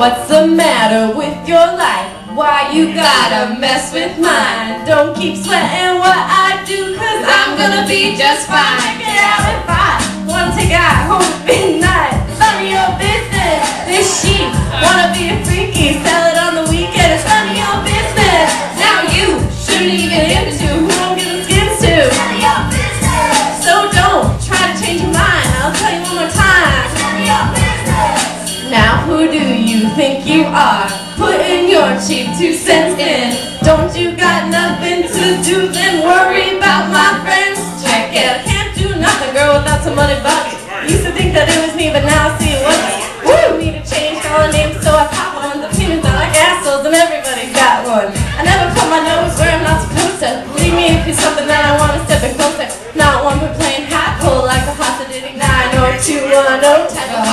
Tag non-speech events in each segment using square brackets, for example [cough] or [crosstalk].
What's the matter with your life? Why you gotta mess with mine? Don't keep sweating what I do, cause I'm gonna be just fine. Get out if I wanna out home at midnight. None of your business. This she wanna be you think you are? Putting your cheap two cents in. Don't you got nothing to do? Then worry about my friends. Check it. I can't do nothing, girl, without some money bucks. Used to think that it was me, but now I see it wasn't. Woo! Need to change all names, so I pop on. The peanuts are like assholes, and everybody's got one. I never put my nose where I'm not supposed to. Believe me, if it's something that I want to step in closer. Not one for playing hot pole like a did nine or two one oh type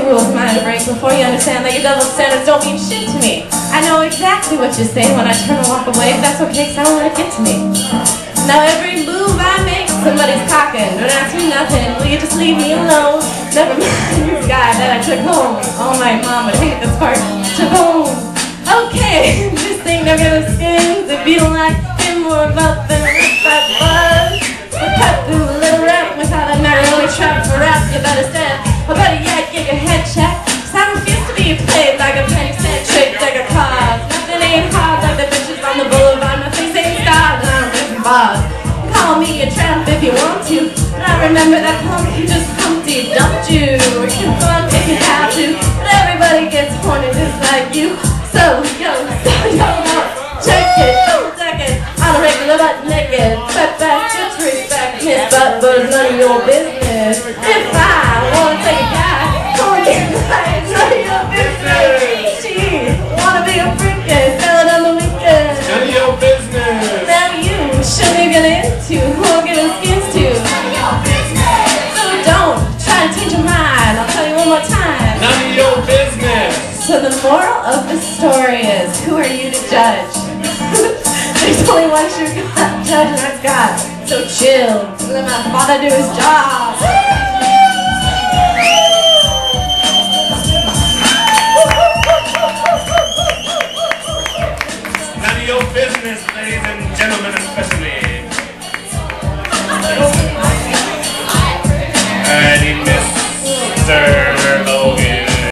Rules am I to break before you understand that your double standards don't mean shit to me? I know exactly what you're saying when I turn and walk away. That's okay, 'cause I don't let it get to me. Now every move I make, somebody's cocking. Don't ask me nothing. Will you just leave me alone? Never [laughs] mind this guy that I took home. Oh my mom would hate this part. Took home. Okay, [laughs] this thing never gonna skins. If you don't like him more about remember that pump you just Humpty dumped you. You can fun if you have to, but everybody gets horny just like you. So yo, so yo, check it, don't check it. I'm a regular but naked. Back, just respect, miss, but but none of your business. The moral of the story is, who are you to judge? [laughs] There's only one true God, judge, and that's God. So chill, let my father do his job.